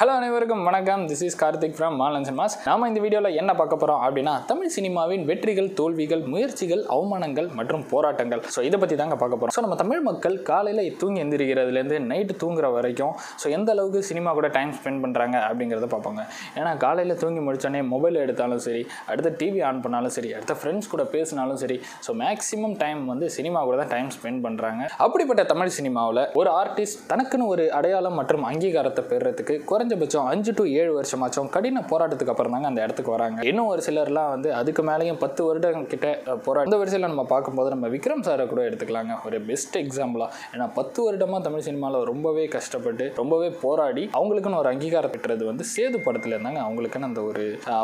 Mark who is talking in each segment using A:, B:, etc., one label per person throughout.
A: Hello அனைவருக்கும் வணக்கம். This is Karthik from Malan cinemas நாம இந்த வீடியோவில் என்ன பார்க்க போகிறோம் அப்படின்னா தமிழ் சினிமாவின் வெற்றிகள் தோல்விகள் முயற்சிகள் அவமானங்கள் மற்றும் போராட்டங்கள். ஸோ இதை பற்றி தாங்க பார்க்க போகிறோம் ஸோ நம்ம தமிழ் மக்கள் காலையில் தூங்கி எந்திரிக்கிறதுலேருந்து நைட்டு தூங்குற வரைக்கும் ஸோ எந்த அளவுக்கு சினிமா கூட டைம் ஸ்பெண்ட் பண்ணுறாங்க அப்படிங்கிறத பார்ப்பாங்க. ஏன்னா காலையில் தூங்கி முடிச்சோடனே மொபைல் எடுத்தாலும் சரி அடுத்து டிவி ஆன் பண்ணாலும் சரி அடுத்த ஃப்ரெண்ட்ஸ் கூட பேசினாலும் சரி ஸோ மேக்ஸிமம் டைம் வந்து சினிமா கூட தான் டைம் ஸ்பெண்ட் பண்ணுறாங்க அப்படிப்பட்ட தமிழ் சினிமாவில் ஒரு ஆர்டிஸ்ட் தனக்குன்னு ஒரு அடையாளம் மற்றும் அங்கீகாரத்தை பெறுறதுக்கு குறைஞ்ச குறைஞ்சபட்சம் அஞ்சு டு ஏழு வருஷமாச்சும் கடின போராட்டத்துக்கு அப்புறம் தாங்க அந்த இடத்துக்கு வராங்க. இன்னும் ஒரு சிலர்லாம் வந்து அதுக்கு மேலேயும் பத்து வருடம் கிட்ட போராட்டம் இந்த வரிசையில் நம்ம பார்க்கும்போது நம்ம விக்ரம் சாரை கூட எடுத்துக்கலாங்க. ஒரு பெஸ்ட் எக்ஸாம்பிளாக ஏன்னா பத்து வருடமாக தமிழ் சினிமாவில் ரொம்பவே கஷ்டப்பட்டு ரொம்பவே போராடி அவங்களுக்குன்னு ஒரு அங்கீகாரம் பெற்றது வந்து சேது படத்தில் இருந்தாங்க. அவங்களுக்குன்னு அந்த ஒரு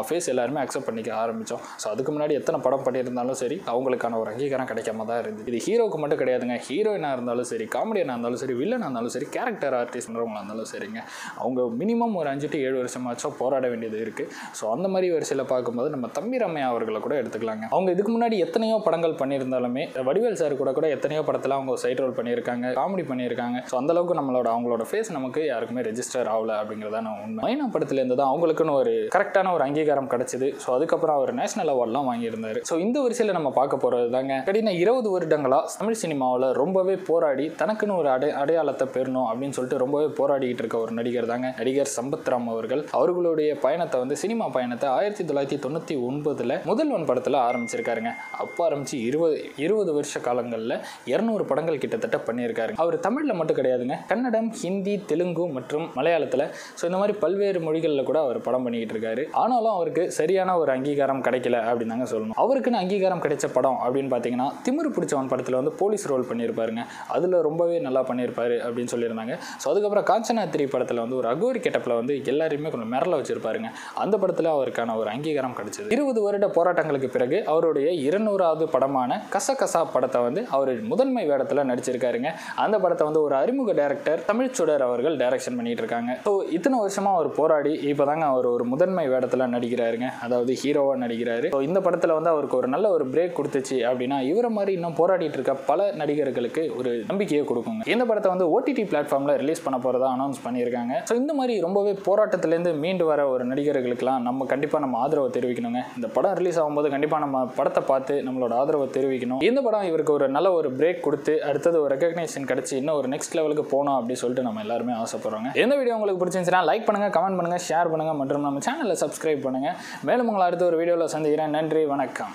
A: ஃபேஸ் எல்லாருமே அக்செப்ட் பண்ணிக்க ஆரம்பித்தோம் ஸோ அதுக்கு முன்னாடி எத்தனை படம் பண்ணியிருந்தாலும் சரி அவங்களுக்கான ஒரு அங்கீகாரம் கிடைக்காம தான் இருந்துச்சு இது ஹீரோக்கு மட்டும் கிடையாதுங்க. ஹீரோயினாக இருந்தாலும் சரி காமெடியனாக இருந்தாலும் சரி வில்லனாக இருந்தாலும் சரி கேரக்டர் ஆர்டிஸ்ட்ன்றவங்களா இருந்தாலும் சரிங்க. அவங்க மினிமம் மினிமம் ஒரு அஞ்சு டு ஏழு வருஷமாச்சும் போராட வேண்டியது இருக்குது ஸோ அந்த மாதிரி வரிசையில் பார்க்கும்போது நம்ம தம்பி ரம்யா அவர்களை கூட எடுத்துக்கலாங்க. அவங்க இதுக்கு முன்னாடி எத்தனையோ படங்கள் பண்ணியிருந்தாலுமே வடிவேல் சார் கூட கூட எத்தனையோ படத்தில் அவங்க சைட் ரோல் பண்ணியிருக்காங்க காமெடி பண்ணியிருக்காங்க. ஸோ அந்த அளவுக்கு நம்மளோட அவங்களோட ஃபேஸ் நமக்கு யாருக்குமே ரெஜிஸ்டர் ஆகல அப்படிங்கிறதான உண்மை. மைனா படத்துலேருந்து தான் அவங்களுக்குன்னு ஒரு கரெக்டான ஒரு அங்கீகாரம் கிடைச்சிது. ஸோ அதுக்கப்புறம் அவர் நேஷனல் அவார்ட்லாம் வாங்கியிருந்தார். ஸோ இந்த வரிசையில் நம்ம பார்க்க போகிறது தாங்க. கடின இருபது வருடங்களாக தமிழ் சினிமாவில் ரொம்பவே போராடி தனக்குன்னு ஒரு அடை அடையாளத்தை பெறணும் அப்படின்னு சொல்லிட்டு ரொம்பவே போராடிக்கிட்டு இருக்க ஒரு நடிகர் தாங்க. நடிகர் சம்பத் சம்பத்ராம் அவர்கள் அவர்களுடைய பயணத்தை வந்து சினிமா பயணத்தை ஆயிரத்தி தொள்ளாயிரத்தி தொண்ணூற்றி ஒன்பதில் முதல்வன் படத்தில் ஆரம்பிச்சிருக்காருங்க. அப்போ ஆரம்பித்து இருபது இருபது வருஷ காலங்களில் இரநூறு படங்கள் கிட்டத்தட்ட பண்ணியிருக்காரு அவர் தமிழில் மட்டும் கிடையாதுங்க. கன்னடம் ஹிந்தி தெலுங்கு மற்றும் மலையாளத்தில் ஸோ இந்த மாதிரி பல்வேறு மொழிகளில் கூட அவர் படம் பண்ணிக்கிட்டு இருக்காரு. ஆனாலும் அவருக்கு சரியான ஒரு அங்கீகாரம் கிடைக்கல அப்படின்னு தாங்க சொல்லணும். அவருக்குன்னு அங்கீகாரம் கிடைச்ச படம் அப்படின்னு பார்த்தீங்கன்னா திமிரு பிடிச்சவன் படத்தில் வந்து போலீஸ் ரோல் பண்ணியிருப்பாருங்க. அதில் ரொம்பவே நல்லா பண்ணியிருப்பாரு அப்படின்னு சொல்லியிருந்தாங்க. ஸோ அதுக்கப்புறம் காஞ்சனா த்ரீ படத்தில் வந்து ஒரு அகோரி கெட்டப்பில் வந்து எல்லாரையுமே கொஞ்சம் மிரள வச்சுருப்பாருங்க. அந்த படத்தில் அவருக்கான ஒரு அங்கீகாரம் கிடைச்சது. இருபது வருட போராட்டங்களுக்கு பிறகு அவருடைய இருநூறாவது படமான கசகசா படத்தை வந்து அவர் முதன்மை வேடத்தில் நடிச்சிருக்காருங்க. அந்த படத்தை வந்து ஒரு அறிமுக டைரக்டர் தமிழ்ச்சுடர் அவர்கள் டைரக்ஷன் பண்ணிட்டு இருக்காங்க. ஸோ இத்தனை வருஷமா அவர் போராடி இப்போதாங்க அவர் ஒரு முதன்மை வேடத்தில் நடிக்கிறாருங்க. அதாவது ஹீரோவாக நடிக்கிறாரு. ஸோ இந்த படத்தில் வந்து அவருக்கு ஒரு நல்ல ஒரு பிரேக் கொடுத்துச்சு அப்படின்னா இவரை மாதிரி இன்னும் போராடிட்டு இருக்க பல நடிகர்களுக்கு ஒரு நம்பிக்கையை கொடுக்குங்க. இந்த படத்தை வந்து ஓடிடி பிளாட்ஃபார்மில் ரிலீஸ் பண்ண போகிறதா அனௌன்ஸ் பண்ணியிருக்காங்க. ஸோ இந்த மாதிரி ரொம்பவே போராட்டத்துலேருந்து மீண்டு வர ஒரு நடிகர்களுக்கெல்லாம் நம்ம கண்டிப்பாக நம்ம ஆதரவை தெரிவிக்கணுங்க. இந்த படம் ரிலீஸ் ஆகும்போது கண்டிப்பாக நம்ம படத்தை பார்த்து நம்மளோட ஆதரவை தெரிவிக்கணும். இந்த படம் இவருக்கு ஒரு நல்ல ஒரு பிரேக் கொடுத்து அடுத்தது ஒரு ரெகக்னேஷன் கிடச்சி இன்னும் ஒரு நெக்ஸ்ட் லெவலுக்கு போகணும் அப்படின்னு சொல்லிட்டு நம்ம எல்லாருமே ஆசைப்படுறோங்க. எந்த வீடியோ உங்களுக்கு பிடிச்சிருந்துச்சுன்னா லைக் பண்ணுங்கள் கமெண்ட் பண்ணுங்கள் ஷேர் பண்ணுங்கள் மற்றும் நம்ம சேனலை சப்ஸ்கிரைப் பண்ணுங்கள் மேலும் உங்களை அடுத்த ஒரு வீடியோவில் சந்திக்கிறேன். நன்றி வணக்கம்.